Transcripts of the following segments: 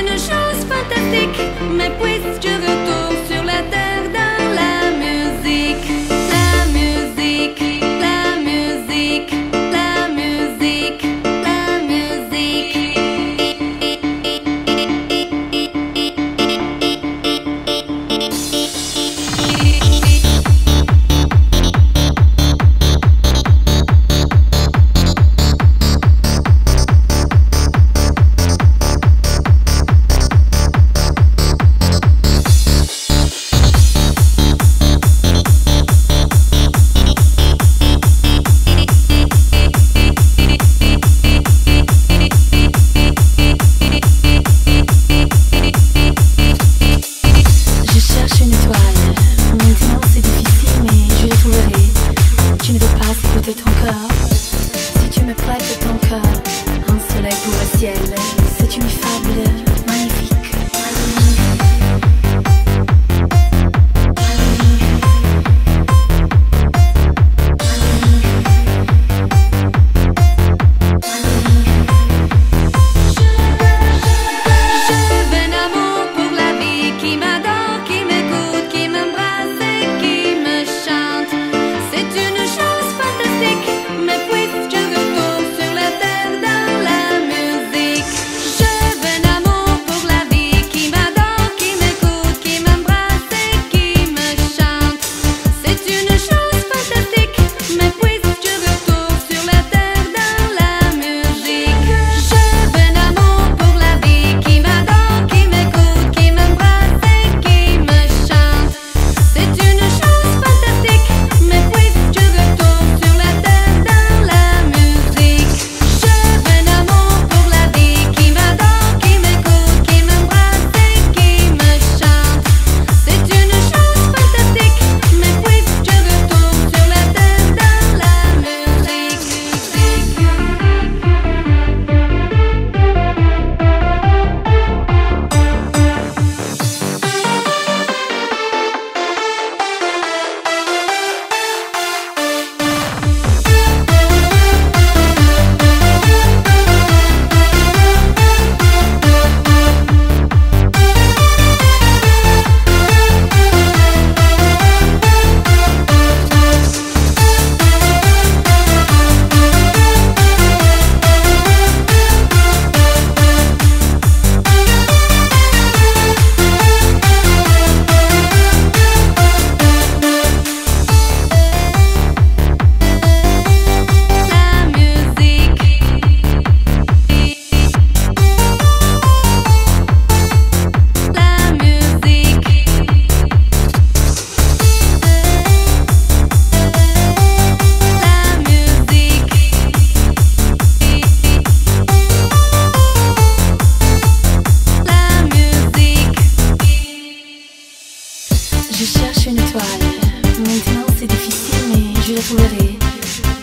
une chose fantastique, mais puisque je retourne sur la terre. ton corps. Si tu me prêtes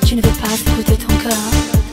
Tu ne veux pas écouter ton corps.